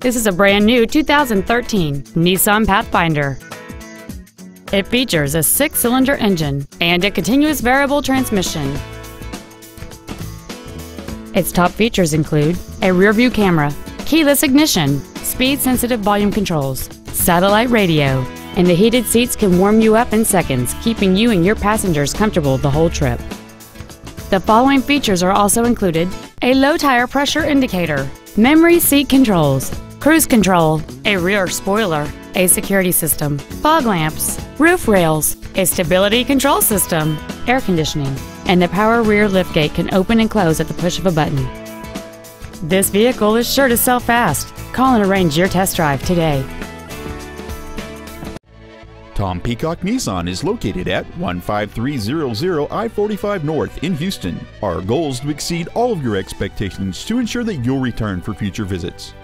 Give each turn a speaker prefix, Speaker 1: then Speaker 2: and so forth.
Speaker 1: This is a brand new 2013 Nissan Pathfinder. It features a six-cylinder engine and a continuous variable transmission. Its top features include a rear-view camera, keyless ignition, speed-sensitive volume controls, satellite radio, and the heated seats can warm you up in seconds, keeping you and your passengers comfortable the whole trip. The following features are also included a low tire pressure indicator, memory seat controls, cruise control, a rear spoiler, a security system, fog lamps, roof rails, a stability control system, air conditioning, and the power rear liftgate can open and close at the push of a button. This vehicle is sure to sell fast. Call and arrange your test drive today.
Speaker 2: Tom Peacock Nissan is located at 15300 I 45 North in Houston. Our goal is to exceed all of your expectations to ensure that you'll return for future visits.